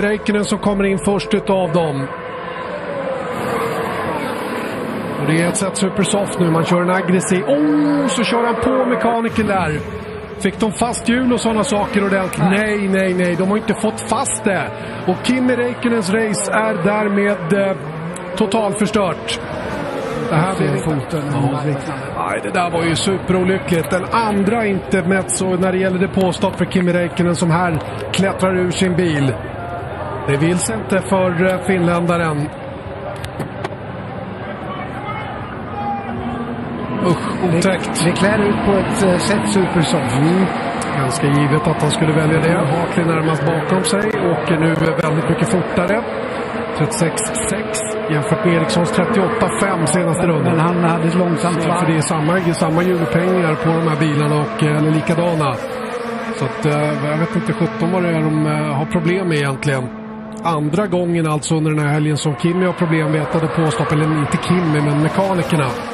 Räikkönen som kommer in först utav dem. Och det är ett sätt supersoft nu. Man kör en aggressiv... Oh, så kör han på mekaniken där. Fick de fast hjul och sådana saker ordentligt? Nej, nej, nej. De har inte fått fast det. Och Kimi Räikkönens race är därmed eh, totalförstört. Det här blir foten. Nej, det där var ju superolyckligt. Den andra inte mätt så när det gäller depåstopp för Kimi Räikkönen som här klättrar ur sin bil. Det vill sig inte för eh, finländaren. Usch, otäckt. Det klär ut på ett eh, sätt supersoft. Mm. Ganska givet att han skulle välja det. Hartley närmast bakom sig. Åker nu väldigt mycket fortare. 36,6 jämfört med Erikssons 38,5 senaste rundan. Men han hade ett långsamt Ja, för det är samma, samma hjulupphängningar på de här bilarna och eller likadana. Så att eh, jag vet inte 17 vad det är de eh, har problem med egentligen. Andra gången alltså under den här helgen som Kimmy har problem med ett av depåstopp, eller inte Kimmy men mekanikerna.